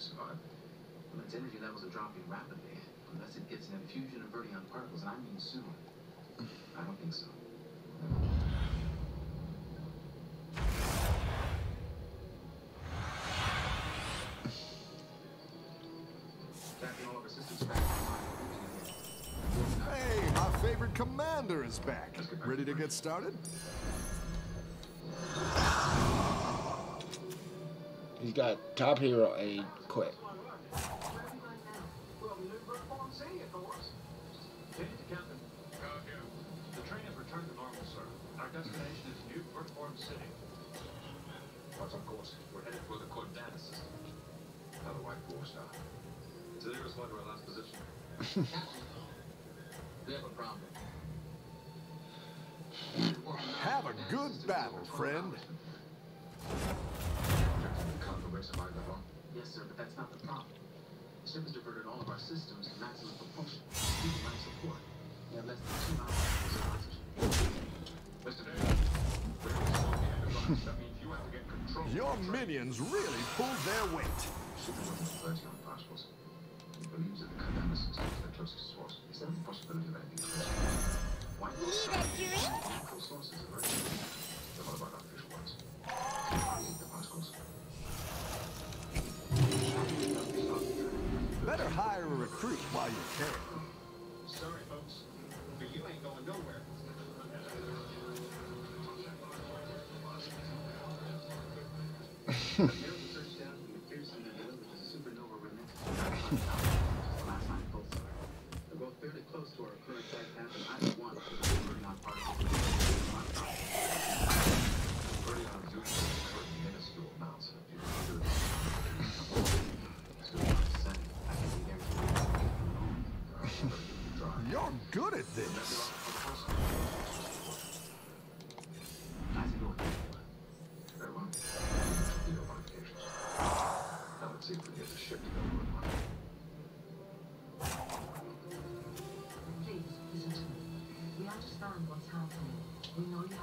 can't survive. Well, its energy levels are dropping rapidly, unless it gets an infusion of vertion particles, and I mean soon. I don't think so. Captain, all of our systems are back online. Hey, my favorite commander is back. Ready to get started? He's got top hero aid quit. Change to Captain. Uh, here. The train has returned to normal, sir. Our destination is New Vertiform City. What's on course? We're headed for the Cordanis system. Another white dwarf star. It's the nearest one to our last position. We have a problem. Have a good battle, friend. Come to where survived. Yes, sir, but that's not the problem. The ship has diverted all of our systems to maximum propulsion. Even life support. We have less than two hours of oxygen. Mr. Davis, we're at the end of life. That means you have to get control. Your minions really pulled their weight. Ship is almost 30 on particles. He believes that the Cordanis system is the closest source. Is there a possibility of anything closer? Why Natural sources are very recruit while you can. Sorry, folks, but you ain't going nowhere.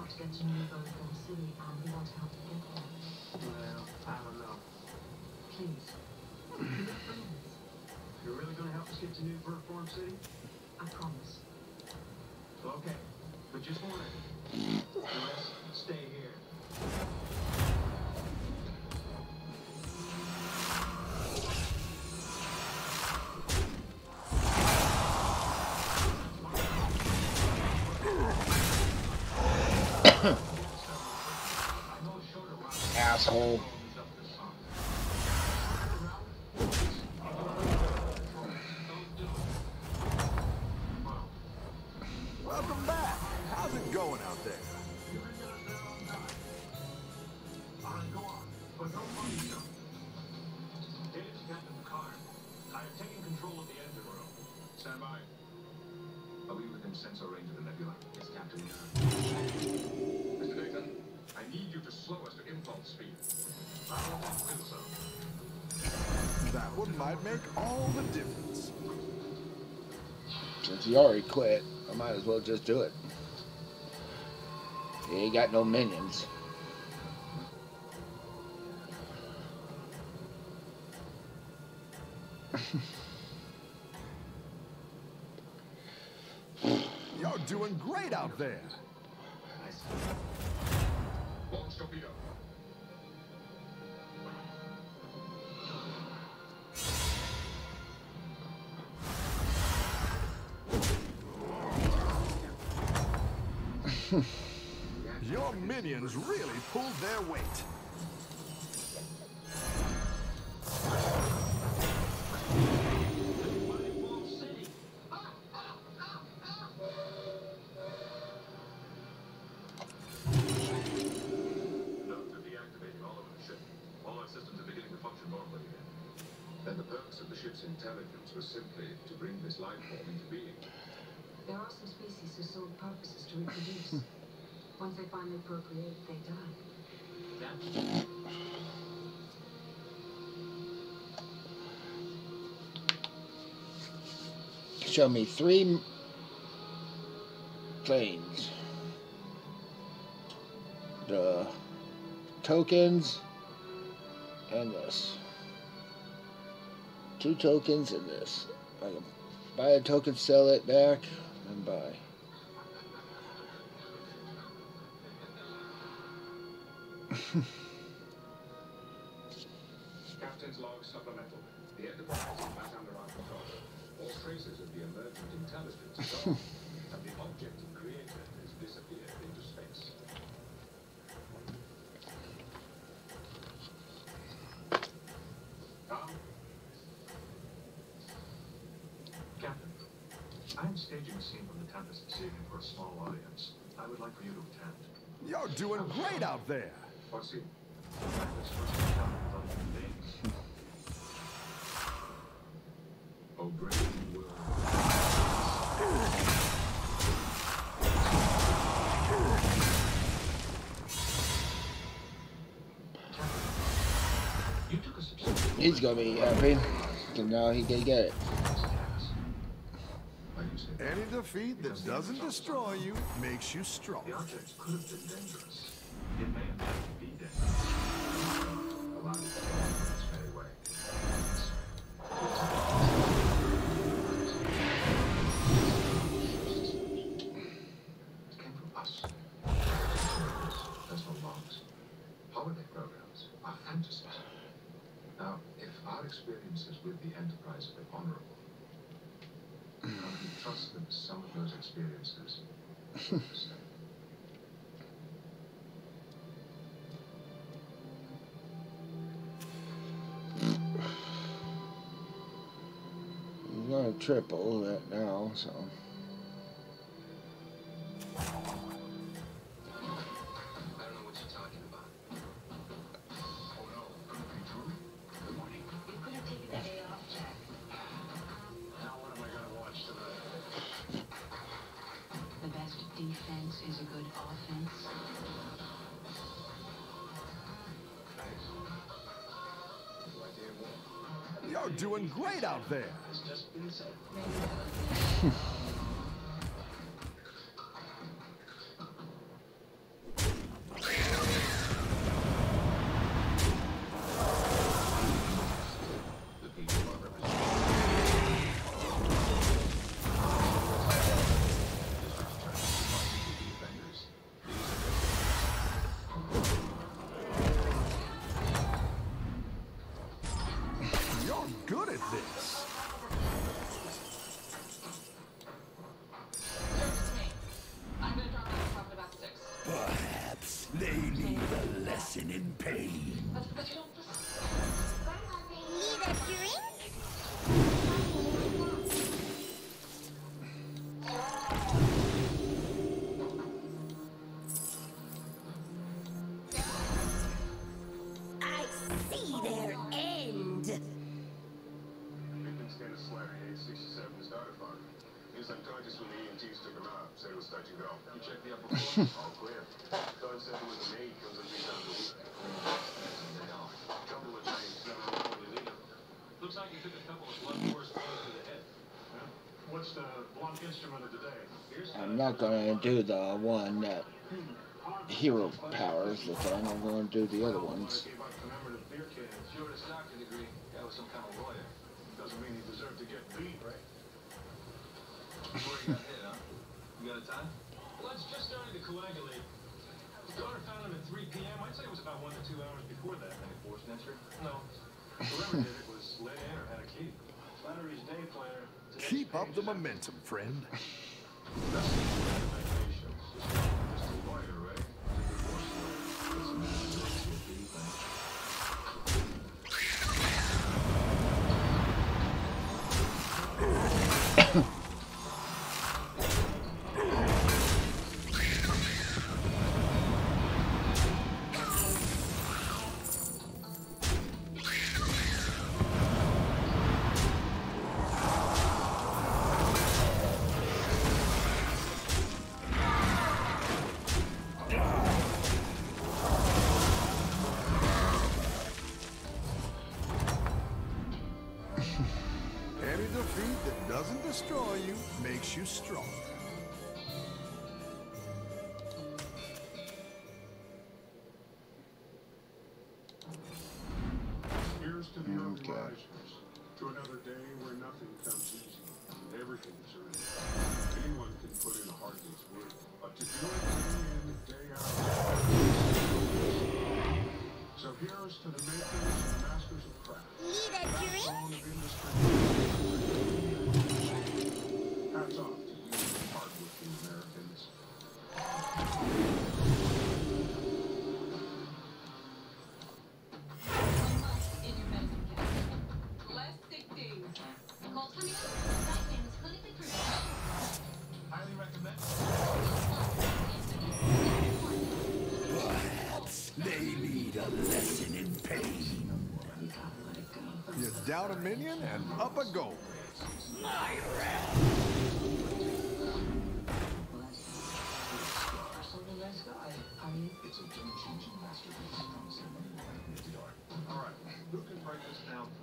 to get to New Vertiform City, and um, we want to help you get there. Well, I don't know. Please. We're friends. You're really going to help us get to New Vertiform City? I promise. Okay, but just one. The rest, stay here. Asshole. Welcome back. How's it going out there? Alright, go on. But don't mind yourself. It is Captain I have taken control of the engine room. Stand by. Are we within sensor range of the nebula? Yes, Captain. Mr. Dayton, I need you to slow us to impulse speed. I want to feel so. That one might make all the difference. Since he already quit, I might as well just do it. He ain't got no minions. You're doing great out there. Your minions really pulled their weight. Reproduce. Once they finally procreate, they die. Show me three planes. The tokens and this. Two tokens in this. I can buy a token, sell it back, and buy. Captain's log supplemental. The Enterprise is back under our control. All traces of the emergent intelligence are gone, and the object it created has disappeared into space. Tom? Captain, I am staging a scene from the Tempest this evening for a small audience. I would like for you to attend. You're doing great out there. What scene? Tempest's first encounter with other human beings. Oh, brave new world. You took a substantial He's gonna be happy. So now he can get it. Like you said, Any defeat that doesn't destroy you makes you strong. Triple that now, so. He's unconscious the EMTs took him out. Said it was touch and go. You checked the upper floor? All clear. Don said it was a maid comes in three times a week. Couple of Chinese never really leave. Looks like you took a couple of blood force blows to the head. What's the blunt instrument of the day? Here's I'm not gonna do the one that hero powers the thing. I'm gonna do the other ones. Gave out commemorative beer doctor degree. Guy was some kind of lawyer. Doesn't mean he deserved to get beat, right? Before he got hit, huh? You got a time? Blood's just starting to coagulate. Found him at 3 p.m. I'd say it was about one to two hours before that. Any force snatcher? No. Whoever did it was in had a key. Slattery's day planner. Keep up the momentum, friend. Okay. To another day where nothing comes easy. Everything's earned. Anyone can put in a hard day's work, but to do it day in, day out. So here's to the makers and masters of craft. Need a drink? Backbone of industry. Hats off to you, hardworking Americans. Down a minion and up a goal. My realm.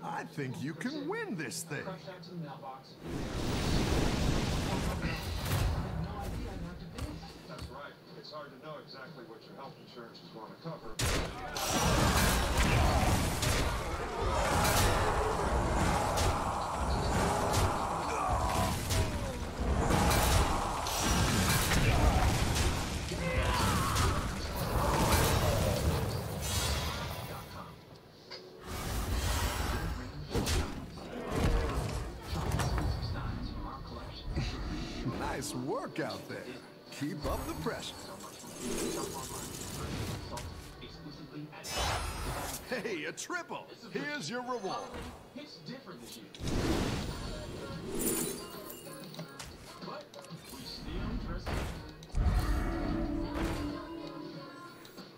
I think you can win this thing. That's right. It's hard to know exactly what your health insurance is going to cover. Up the pressure. Hey, a triple. Here's your reward. It's different this year. But we still dress up.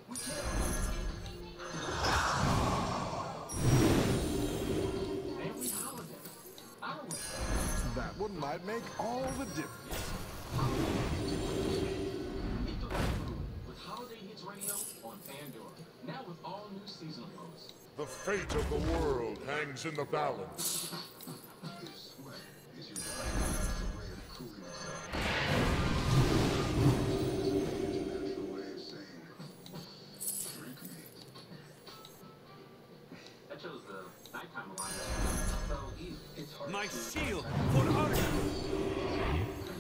We can. Every holiday. Our way. That one might make all the difference. Eat the right food with Holiday Hits Radio on Pandora. Now with all new seasonal modes. The fate of the world hangs in the balance. Sweat is your natural way of cooling yourself. It's a natural way of saying, drink me. I chose the nighttime alignment. So easy. It's hard My to shield for Argus.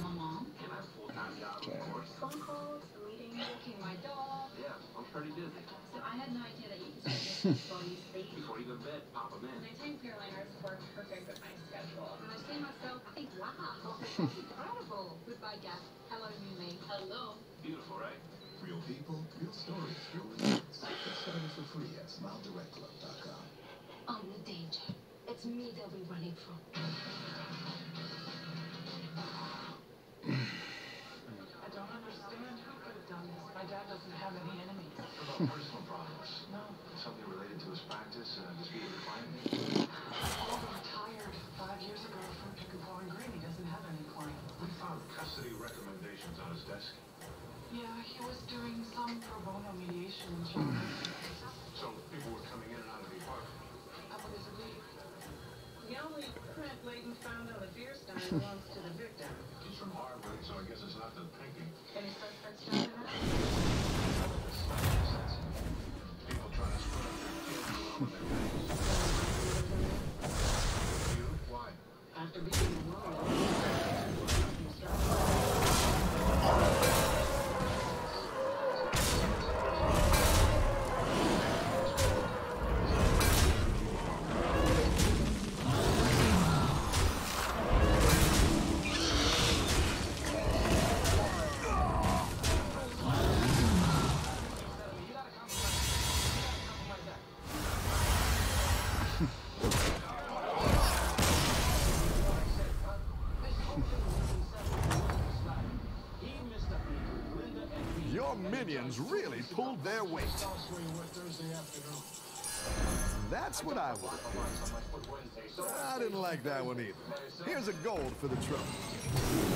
My mom. And I full-time job, of course. Phone calls, pretty busy. So I had no idea that you could start this while you sleep. Before you go to bed, pop them in. His desk. Yeah, he was doing some pro bono mediation in China. So people were coming in and out of the apartment. I would disagree. The only print Leighton found on the beer stein belongs to the victim. He's from Harvard, so I guess it's not the minions really pulled their weight. That's what I want. I didn't like that one either. Here's a gold for the trouble.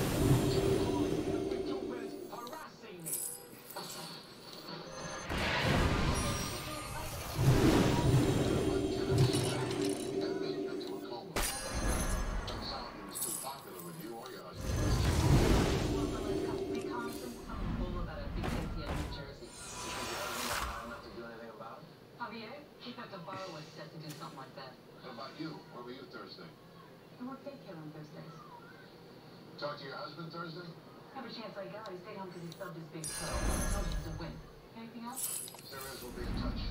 Javier, he thought was set to do something like that. What about you? What were you Thursday? I work daycare on Thursdays. Talk to your husband Thursday? Every chance I got, he stayed home because he stubbed his big toe. I told you it was win. Anything else? If there is, we'll be in touch.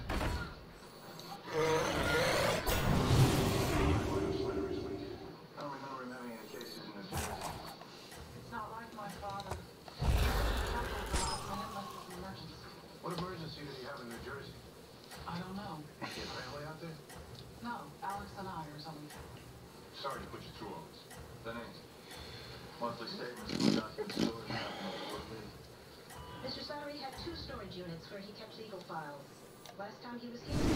Uh, Slattery's week. I don't remember him having any cases in New Jersey. It's not like my father. Happened at the last minute unless it's an emergency. What emergency did he have in New Jersey? I don't know. Your family out there? No, Alex and I or something. Sorry to put you through all this. Then ain't. Monthly statements from document storage happening Mr. Slattery had two storage units where he kept legal files. Last time he was here,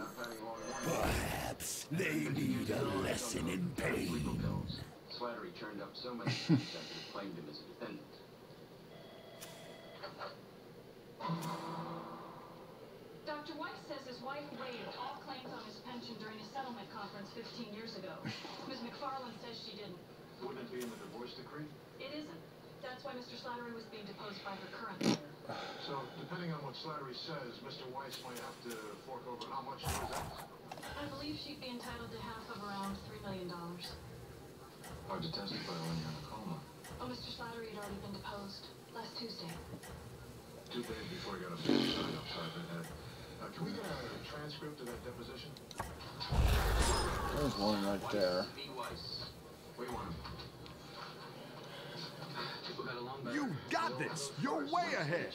not planning long one. Perhaps they need a lesson in pain. Bills. Slattery turned up so many things I could have claimed him as a defendant. Dr. White says his wife waived all claims on his pension during a settlement conference 15 years ago. Ms. McFarland says she didn't. Wouldn't it be in the divorce decree? It isn't. That's why Mr. Slattery was being deposed by her current lawyer. So, depending on what Slattery says, Mr. Weiss might have to fork over how much to his ex? I believe she'd be entitled to half of around $3 million. Hard to testify when you're in a coma. Oh, Mr. Slattery had already been deposed last Tuesday. Two days before he got a big sign upside the head. Uh, can we get a transcript of that deposition? There's one right there. B. Weiss. We want him. People got along better. You've got this. You're way ahead.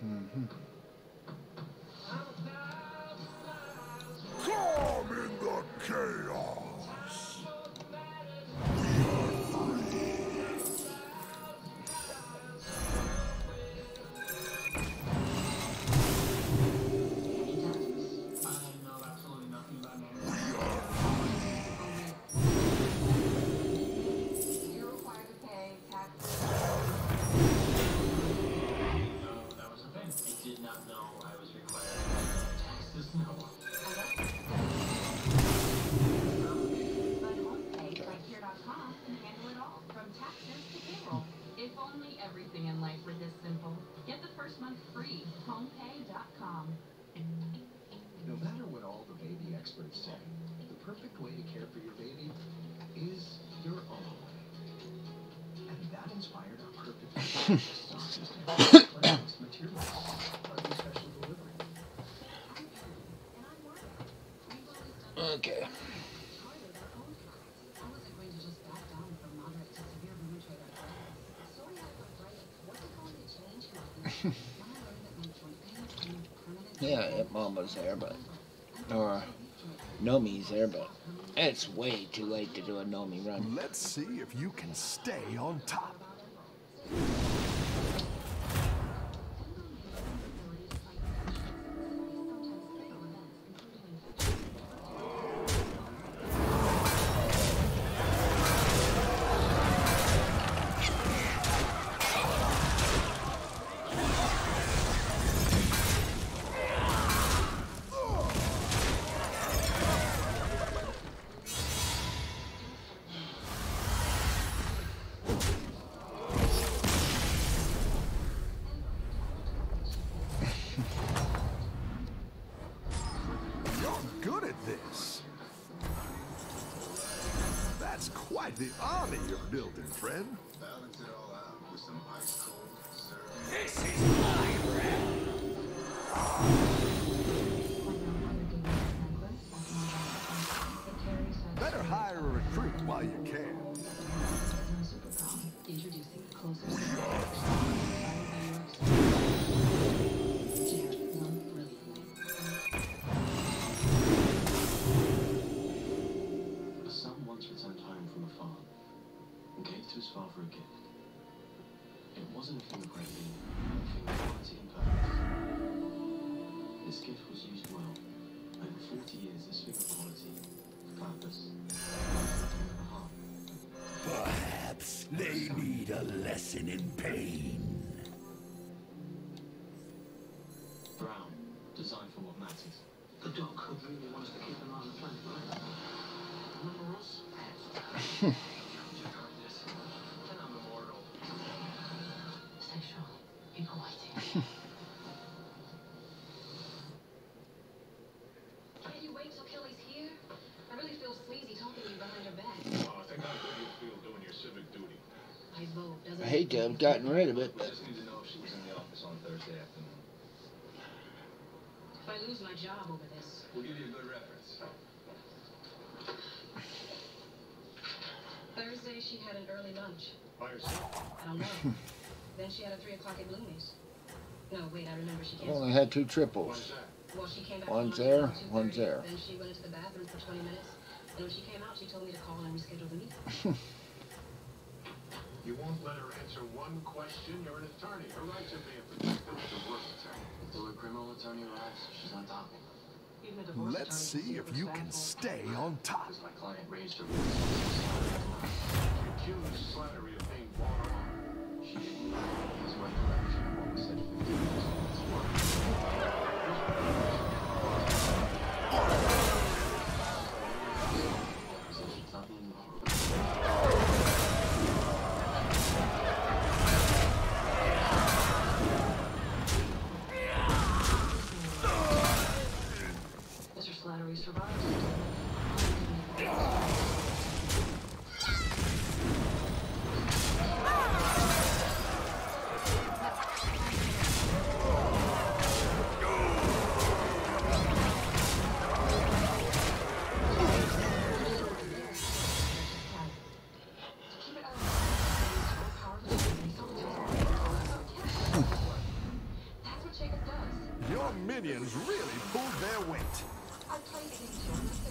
Calm experts say, the perfect way to care for your baby is your own way. inspired our perfect. Okay. yeah, Aunt Mama's there, but or Nomi's there, but it's way too late to do a Nomi run. Let's see if you can stay on top. Friend. And gave to his father a gift. It wasn't great meaning, but of quality and purpose. This gift was used well. Over 40 years, this of quality, purpose. Perhaps they need a lesson in pain. Hate to have gotten rid of it, We but just need to know if she was in the office on Thursday afternoon. If I lose my job over this, We'll give you a good reference. Thursday she had an early lunch. By yourself? I don't know. then she had a three o'clock at Bloomy's. No, wait, I remember she canceled. only had two triples. Well, she came back. One's there, lunch one's there. Then she went into the bathroom for 20 minutes, and when she came out, she told me to call and reschedule the meeting. You won't let her answer one question. You're an attorney. Her rights are being protected. The worst attorney. Until a criminal attorney arrives, she's on top. Even a divorce Let's attorney see if you can stay on top. Minions really pulled their weight. I played him to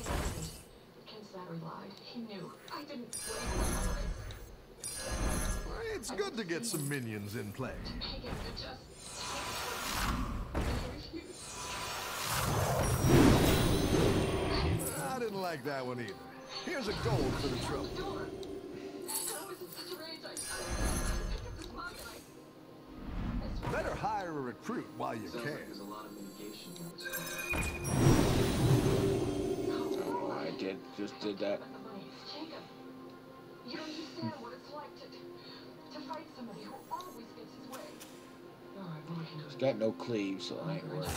Slattery lied. He knew. I didn't. It's good to get some minions in play. I didn't like that one either. Here's a gold for the trouble. Better hire a recruit while you Sounds can. like there's a lot of mitigation here. Miss Cole. Oh, I did just did that. Jacob, you don't understand what it's like to, to fight somebody who always gets his way. All right, well, I can do It's it. got no cleave, so I ain't worried about it.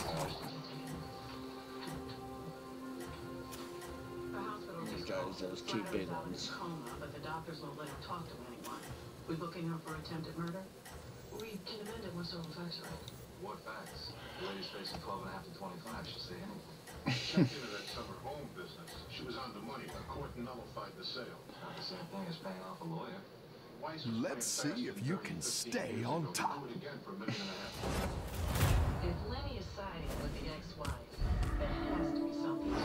The hospital These guys, those two big out in ones. coma, but the doctors won't let him talk to anyone. We We booking her for attempted murder? What facts? The lady's facing 12 and a half to 25. She'll say anything. Checked into that summer home business. She was on the money. A court nullified the sale. Not the same thing as paying off a lawyer. Let's see if you can stay on top. If Lenny is siding with the ex-wife, there has to be something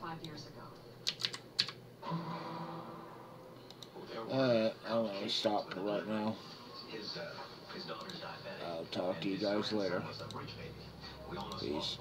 five years ago. Uh, I'm gonna stop right now. Uh. I'll talk to you guys later. Peace.